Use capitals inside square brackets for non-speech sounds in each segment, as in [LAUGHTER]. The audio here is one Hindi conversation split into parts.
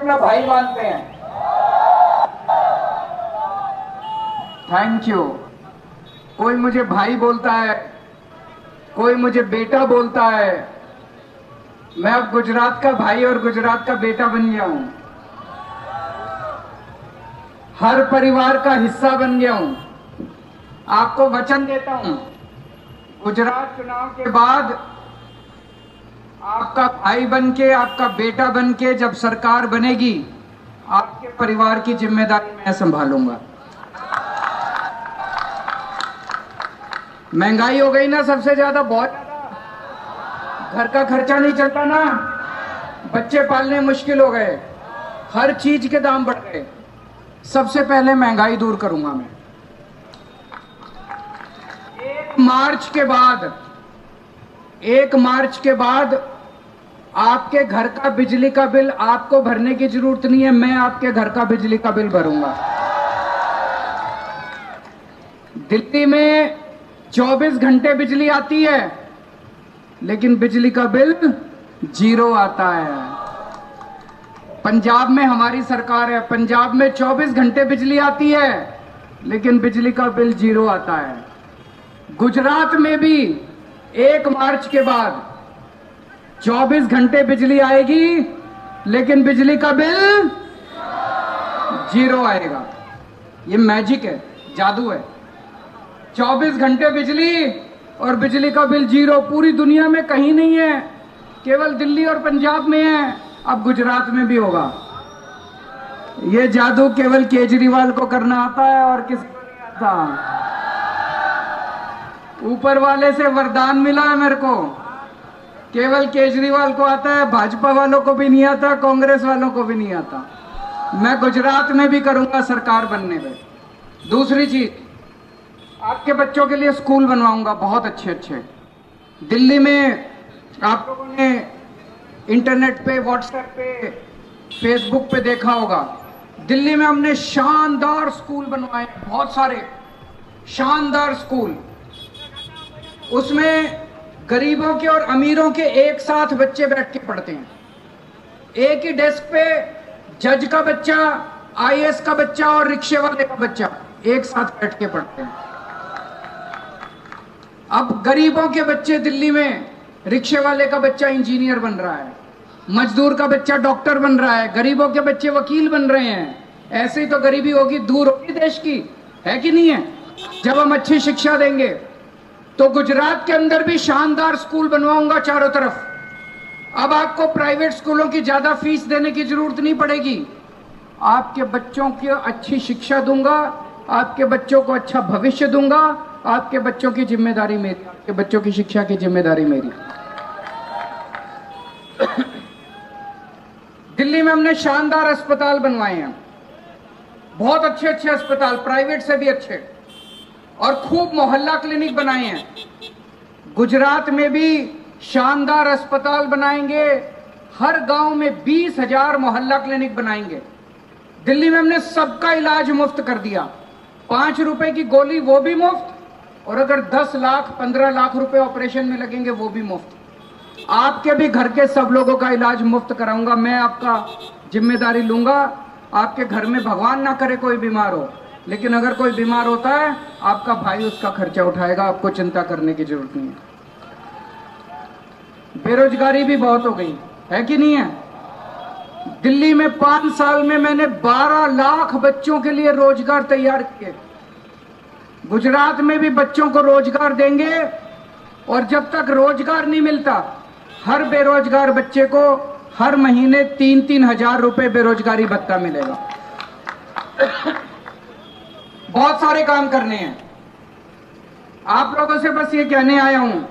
अपना भाई मानते हैं। थैंक यू कोई मुझे भाई बोलता है, कोई मुझे बेटा बोलता है, मैं अब गुजरात का भाई और गुजरात का बेटा बन गया हूँ। हर परिवार का हिस्सा बन गया हूँ। आपको वचन देता हूँ। गुजरात चुनाव के बाद आपका भाई बन के आपका बेटा बन के जब सरकार बनेगी, आपके परिवार की ज़िम्मेदारी मैं संभालूँगा। महँगाई हो गई ना सबसे ज़्यादा, बहुत घर का खर्चा नहीं चलता ना। बच्चे पालने मुश्किल हो गए। हर चीज़ के दाम बढ़ गए। सबसे पहले महँगाई दूर करूँगा मैं। एक मार्च के बाद, एक मार्च के बाद आपके घर का बिजली का बिल आपको भरने की ज़रूरत नहीं है, मैं आपके घर का बिजली का बिल भरूँगा। दिल्ली में 24 घंटे बिजली आती है, लेकिन बिजली का बिल ज़ीरो आता है। पंजाब में हमारी सरकार है, पंजाब में 24 घंटे बिजली आती है, लेकिन बिजली का बिल ज़ीरो आता है। गुजरात में भी एक मार्च के बाद 24 घंटे बिजली आएगी, लेकिन बिजली का बिल ज़ीरो आएगा। ये मैजिक है, जादू है। 24 घंटे बिजली और बिजली का बिल ज़ीरो पूरी दुनिया में कहीं नहीं है, केवल दिल्ली और पंजाब में है, अब गुजरात में भी होगा। ये जादू केवल केजरीवाल को करना आता है और किसी ऊपर वाले से वरदान मिला है मेरे को। केवल केजरीवाल को आता है, भाजपा वालों को भी नहीं आता, कांग्रेस वालों को भी नहीं आता। मैं गुजरात में भी करूँगा सरकार बनने में। दूसरी चीज़, आपके बच्चों के लिए स्कूल बनवाऊँगा, बहुत अच्छे अच्छे दिल्ली में आप लोगों ने इंटरनेट पे, व्हाट्सएप पे, फेसबुक पे देखा होगा। दिल्ली में हमने शानदार स्कूल बनवाए, बहुत सारे। शानदार स्कूल। उसमें गरीबों के और अमीरों के एक साथ बच्चे बैठ के पढ़ते हैं। एक ही डेस्क पे जज का बच्चा, आईएएस का बच्चा और रिक्शे वाले का बच्चा एक साथ बैठ के पढ़ते हैं। अब गरीबों के बच्चे दिल्ली में, रिक्शे वाले का बच्चा इंजीनियर बन रहा है, मजदूर का बच्चा डॉक्टर बन रहा है, गरीबों के बच्चे वकील बन रहे हैं। ऐसे ही तो गरीबी होगी, दूर होगी देश की, है कि नहीं है? जब हम अच्छी शिक्षा देंगे तो गुजरात के अंदर भी शानदार स्कूल बनवाऊँगा चारों तरफ़। अब आपको प्राइवेट स्कूलों की ज़्यादा फ़ीस देने की ज़रूरत नहीं पड़ेगी। आपके बच्चों की अच्छी शिक्षा दूँगा, आपके बच्चों को अच्छा भविष्य दूँगा, आपके बच्चों की ज़िम्मेदारी मेरी, आपके बच्चों की शिक्षा की ज़िम्मेदारी मेरी। [COUGHS] दिल्ली में हमने शानदार अस्पताल बनवाए हैं। बहुत अच्छे अच्छे अस्पताल, प्राइवेट से भी अच्छे। और खूब मोहल्ला क्लिनिक बनाए हैं। गुजरात में भी शानदार अस्पताल बनाएँगे। हर गाँव में बीस हज़ार मोहल्ला क्लिनिक बनाएँगे। दिल्ली में हमने सबका इलाज मुफ़्त कर दिया। पाँच रुपए की गोली, वो भी मुफ़्त, और अगर दस लाख, पंद्रह लाख रुपए ऑपरेशन में लगेंगे, वो भी मुफ़्त। आपके भी घर के सब लोगों का इलाज मुफ़्त कराऊँगा। मैं आपका ज़िम्मेदारी लूँगा। आपके घर में भगवान ना करे कोई बीमार हो। लेकिन अगर कोई बीमार होता है, आपका भाई उसका खर्चा उठाएगा, आपको चिंता करने की ज़रूरत नहीं है। बेरोजगारी भी बहुत हो गई, है कि नहीं है? दिल्ली में पाँच साल में मैंने 12 लाख बच्चों के लिए रोज़गार तैयार किए। गुजरात में भी बच्चों को रोज़गार देंगे, और जब तक रोज़गार नहीं मिलता, हर बेरोजगार बच्चे को हर महीने तीन तीन हज़ार रुपए बेरोजगारी भत्ता मिलेगा। बहुत सारे काम करने हैं। आप लोगों से बस ये कहने आया हूँ,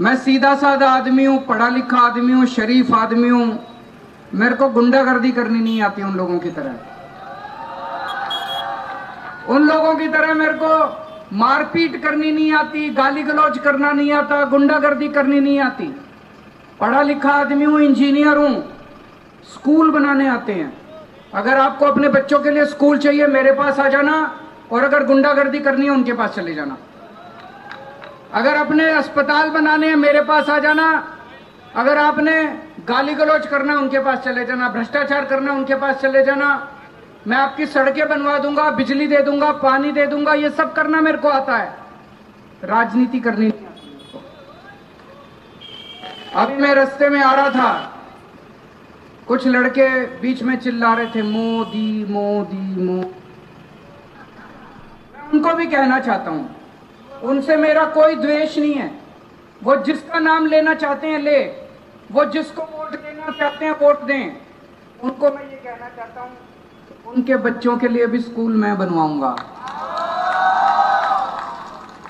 मैं सीधा साधा आदमी हूँ पढ़ा लिखा आदमी हूँ, शरीफ आदमी हूँ, मेरे को गुंडागर्दी करनी नहीं आती उन लोगों की तरह। उन लोगों की तरह मेरे को मारपीट करनी नहीं आती गाली गलौज करना नहीं आता, गुंडागर्दी करनी नहीं आती। पढ़ा लिखा आदमी हूँ, इंजीनियर हूँ, स्कूल बनाने आते हैं। अगर आपको अपने बच्चों के लिए स्कूल चाहिए, मेरे पास आ जाना, और अगर गुंडागर्दी करनी है, उनके पास चले जाना। अगर अपने अस्पताल बनाने हैं, मेरे पास आ जाना। अगर आपने गाली गलौज करना, उनके पास चले जाना। भ्रष्टाचार करना, उनके पास चले जाना। मैं आपकी सड़कें बनवा दूँगा, बिजली दे दूँगा, पानी दे दूँगा, ये सब करना मेरे को आता है। राजनीति करनी अभी मैं रस्ते में आ रहा था। कुछ लड़के बीच में चिल्ला रहे थे, मोदी मोदी, मो मैं उनको भी कहना चाहता हूँ, उनसे मेरा कोई द्वेष नहीं है। वो जिसका नाम लेना चाहते हैं, ले। वो जिसको वोट देना चाहते हैं, वोट दें। उनको मैं ये कहना चाहता हूँ, उनके बच्चों के लिए भी स्कूल मैं बनवाऊँगा।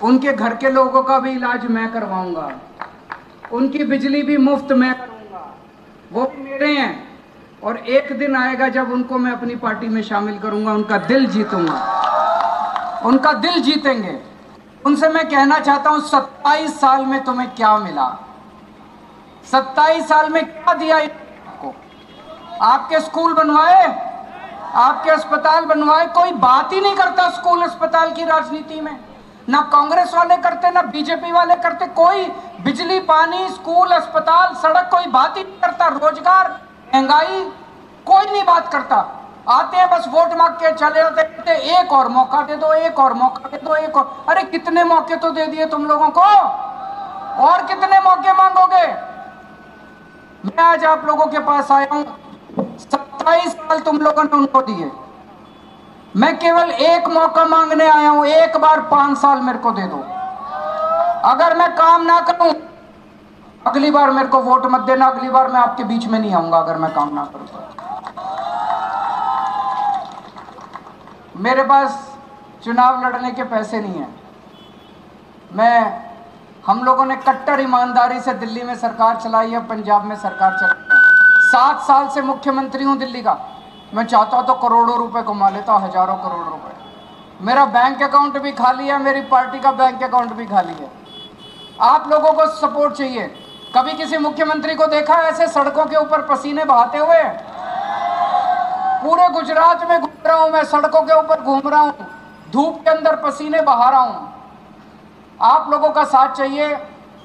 उनके घर के लोगों का भी इलाज मैं करवाऊँगा। उनकी बिजली भी मुफ़्त मैं करूँगा। वो भी मेरे हैं। और एक दिन आएगा जब उनको मैं अपनी पार्टी में शामिल करूँगा, उनका दिल जीतूँगा। उनका दिल जीतेंगे। उनसे मैं कहना चाहता हूँ, सत्ताईस साल में तुम्हें क्या मिला? सत्ताईस साल में क्या दिया आपको? आपके स्कूल बनवाए? आपके अस्पताल बनवाए? कोई बात ही नहीं करता स्कूल अस्पताल की राजनीति में। ना कांग्रेस वाले करते, ना बीजेपी वाले करते। कोई बिजली, पानी, स्कूल, अस्पताल, सड़क कोई बात ही नहीं करता। रोज़गार महँगाई कोई नहीं बात करता। आते हैं, बस वोट मांग के चले जाते एक और मौका दे दो, एक और मौका दे दो, एक और। अरे, कितने मौके तो दे दिए तुम लोगों को? और कितने मौके मांगोगे? मैं आज आप लोगों के पास आया हूँ। सत्ताईस साल तुम लोगों ने उनको दिए। मैं केवल एक मौका मांगने आया हूँ, एक बार पाँच साल मेरे को दे दो। अगर मैं काम ना करूँ अगली बार मेरे को वोट मत देना, अगली बार मैं आपके बीच में नहीं आऊँगा अगर मैं काम ना करूँ तो। मेरे पास चुनाव लड़ने के पैसे नहीं है। मैं, हम लोगों ने कट्टर ईमानदारी से दिल्ली में सरकार चलाई है, पंजाब में सरकार चलाई है। सात साल से मुख्यमंत्री हूँ दिल्ली का। मैं चाहता तो करोड़ों रुपए कमा लेता, हज़ारों करोड़ रुपए। मेरा बैंक अकाउंट भी खाली है, मेरी पार्टी का बैंक अकाउंट भी खाली है। आप लोगों को सपोर्ट चाहिए। कभी किसी मुख्यमंत्री को देखा ऐसे सड़कों के ऊपर पसीने बहाते हुए? पूरे गुजरात में घूम रहा हूँ मैं, सड़कों के ऊपर घूम रहा हूँ, धूप के अंदर पसीने बहा रहा हूँ। आप लोगों का साथ चाहिए,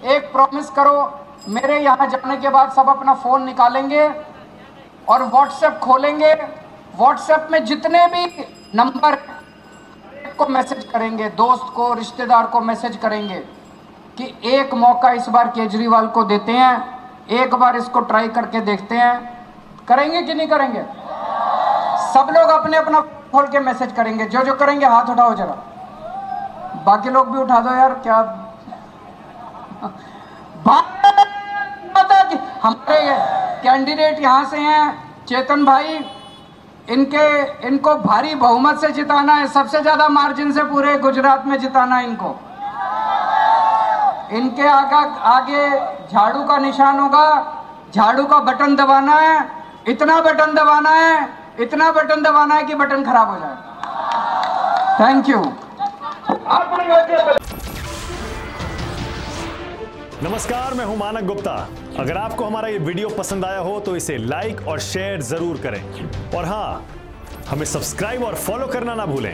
एक प्रॉमिस करो, मेरे यहाँ जाने के बाद सब अपना फ़ोन निकालेंगे और व्हाट्सएप खोलेंगे। व्हाट्सएप में जितने भी नंबर को मैसेज करेंगे, दोस्त को, रिश्तेदार को मैसेज करेंगे। कि एक मौका इस बार केजरीवाल को देते हैं, एक बार इसको ट्राई करके देखते हैं। करेंगे कि नहीं करेंगे? सब लोग अपने अपना खोल के मैसेज करेंगे। जो जो करेंगे, हाथ उठाओ जरा। बाकी लोग भी उठा दो यार, क्या भारत हमारे कैंडिडेट यहाँ से हैं, चेतन भाई। इनके, इनको भारी बहुमत से जिताना है, सबसे ज़्यादा मार्जिन से पूरे गुजरात में जिताना है इनको। इनके आगे आगे झाड़ू का निशान होगा। झाड़ू का बटन दबाना है। इतना बटन दबाना है, इतना बटन दबाना है कि बटन खराब हो जाए थैंक यू नमस्कार, मैं हूँ मानक गुप्ता। अगर आपको हमारा ये वीडियो पसंद आया हो तो इसे लाइक और शेयर ज़रूर करें। और हाँ, हमें सब्सक्राइब और फॉलो करना ना भूलें।